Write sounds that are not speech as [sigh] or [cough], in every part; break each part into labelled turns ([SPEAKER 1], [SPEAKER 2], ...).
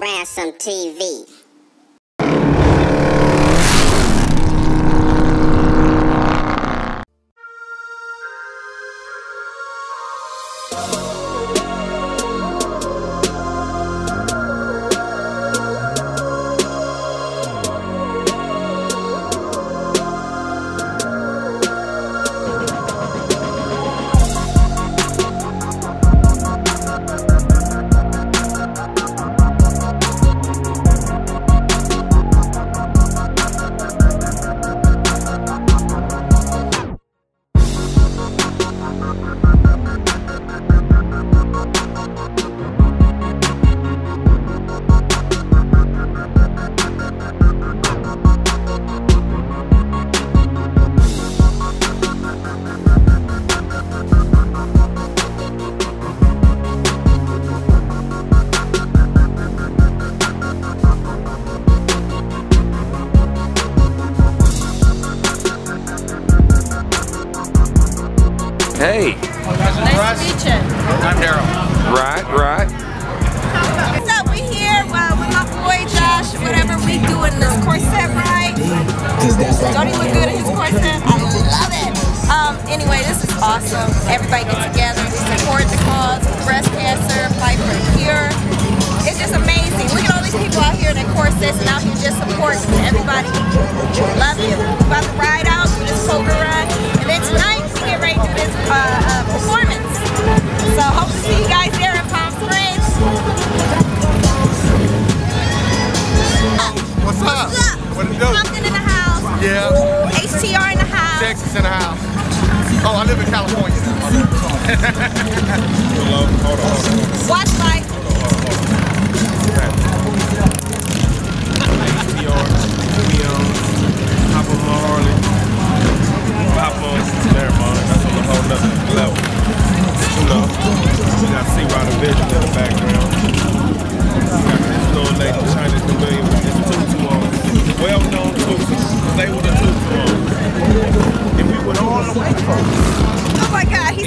[SPEAKER 1] Ransom TV.
[SPEAKER 2] Hey,
[SPEAKER 3] Nice to meet you.
[SPEAKER 4] I'm Daryl.
[SPEAKER 2] right, right.
[SPEAKER 3] What's up? We here uh, with my boy Josh. Whatever we doing this corset right. Don't he look good in his corset? I love it. Um. Anyway, this is awesome. Everybody get together, support the cause, breast cancer, fight for cure. It's just amazing. Look at all these people out here in their corsets and out here just supporting everybody. Love you. About to ride out, do this poker run, uh, uh, performance. So hope to see you guys there in Palm Springs.
[SPEAKER 4] What's up?
[SPEAKER 3] What's up?
[SPEAKER 4] What it do?
[SPEAKER 3] Compton in the house.
[SPEAKER 4] Yeah.
[SPEAKER 3] HTR in the house.
[SPEAKER 4] Texas in the house. Oh, I live in California. hold on, hold on.
[SPEAKER 3] Watch life.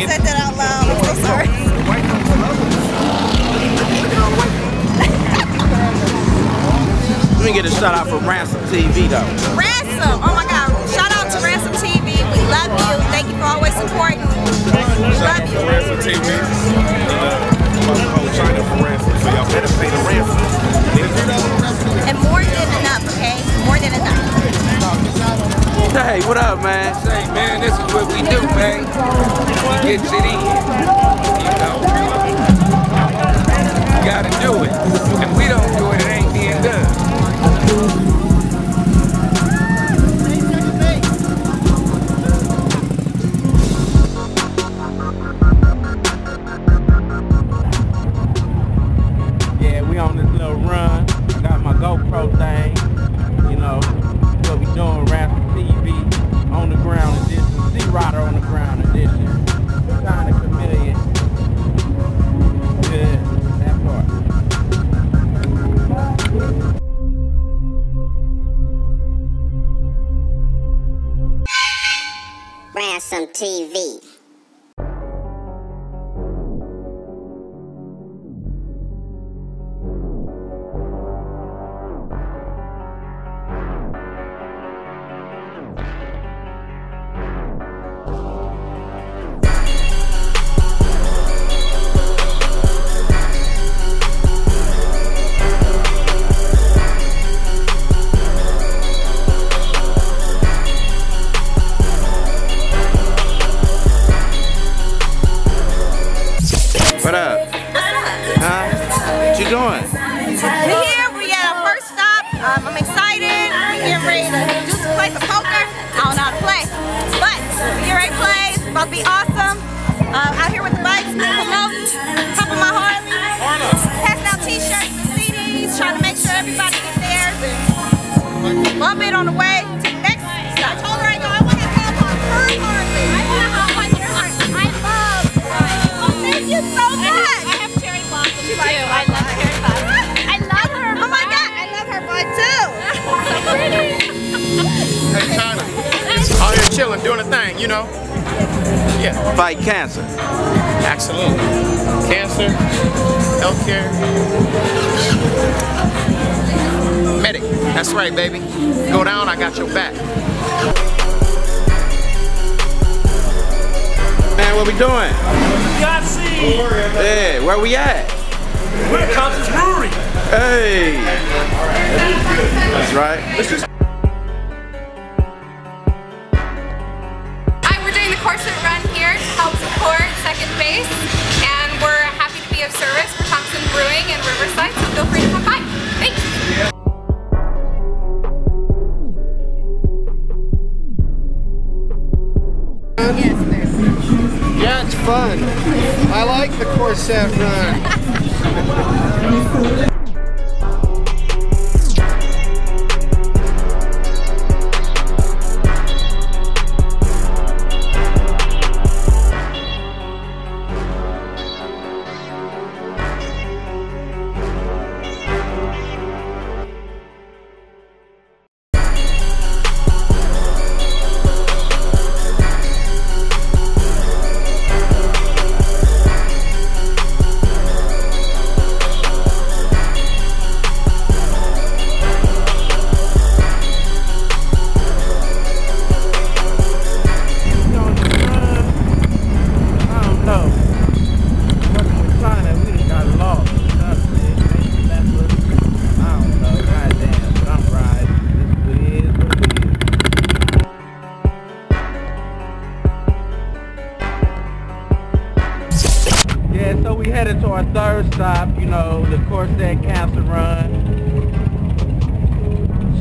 [SPEAKER 5] My
[SPEAKER 3] said that out loud. I'm so sorry.
[SPEAKER 5] white folks to love us. Look at all the way
[SPEAKER 2] Let me get a shout out for Ransom TV though.
[SPEAKER 3] Ransom. Oh my God. Shout out to Ransom TV. We love you. Thank you for always supporting. We love you.
[SPEAKER 5] Ransom TV.
[SPEAKER 2] TV. Doing?
[SPEAKER 3] We're here. We at our first stop. Um, I'm excited. We're getting ready to do some play some poker. I don't know how to play, but we get ready to play. It's about to be awesome. Uh, out here with the bikes, promoting. Of my Harley. Passing out T-shirts and CDs. Trying to make sure everybody gets theirs. And bump it on the way
[SPEAKER 4] chilling, doing a thing, you know.
[SPEAKER 6] Yeah,
[SPEAKER 2] fight cancer?
[SPEAKER 6] absolutely. Cancer, healthcare, medic. That's right, baby. Go down, I got your back.
[SPEAKER 2] Man, what we doing?
[SPEAKER 7] God see.
[SPEAKER 2] Yeah, where we at?
[SPEAKER 7] We're at Compton's Brewery.
[SPEAKER 2] Hey. That's right.
[SPEAKER 8] Base, and we're happy to be of service for Thompson Brewing in Riverside, so feel free to come by. Thanks.
[SPEAKER 6] Yeah, it's fun. I like the corset run. [laughs]
[SPEAKER 2] third stop, you know, the Corset Cancer Run.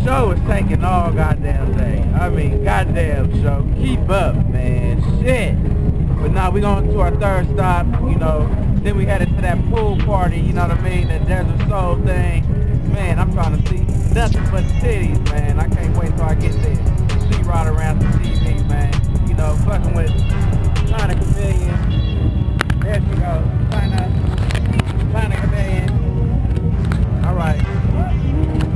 [SPEAKER 2] Show is taking all goddamn day. I mean, goddamn show. Keep up, man. Shit. But now we going to our third stop, you know. Then we headed to that pool party, you know what I mean? That Desert Soul thing. Man, I'm trying to see nothing but titties, man. I can't wait till I get there. See right around some TV, man. You know, fucking with Chynna Chameleon. There she goes. Chynna. Chynna Chameleon. All right.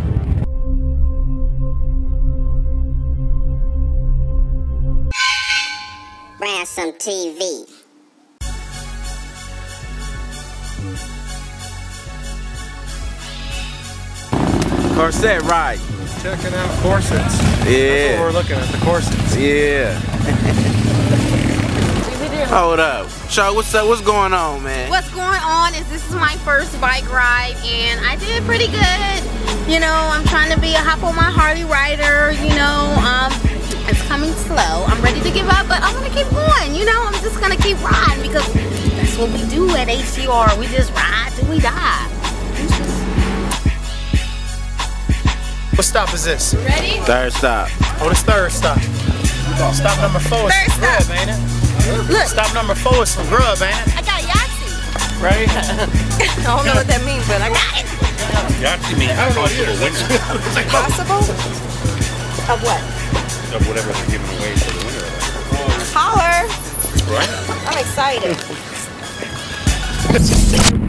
[SPEAKER 1] Ransom TV.
[SPEAKER 2] Corset ride.
[SPEAKER 6] Checking out corsets. That's what
[SPEAKER 2] Yeah.
[SPEAKER 6] we're looking at, the corsets.
[SPEAKER 2] Yeah. [laughs] Hold up. Show, what's up? What's going on, man?
[SPEAKER 9] What's going on is this is my first bike ride and I did pretty good. You know, I'm trying to be a hop on my Harley rider, you know, um, it's coming slow. I'm ready to give up, but I'm gonna keep going, you know, I'm just gonna keep riding because that's what we do at HCR. We just ride till we die.
[SPEAKER 6] What stop is this?
[SPEAKER 9] Ready?
[SPEAKER 2] Third stop.
[SPEAKER 6] Oh, this third stop. Stop number four
[SPEAKER 9] Third stop.
[SPEAKER 6] grub, ain't it?
[SPEAKER 9] Look,
[SPEAKER 6] Stop number four is some grub, man.
[SPEAKER 9] I got Yahtzee.
[SPEAKER 6] Right? [laughs]
[SPEAKER 3] I don't know what that means, but I got it.
[SPEAKER 5] Yahtzee means possible winner [laughs]
[SPEAKER 3] Possible? Of what?
[SPEAKER 5] of whatever they're giving away for the winner of
[SPEAKER 3] Holler.
[SPEAKER 5] Right?
[SPEAKER 3] I'm excited. [laughs]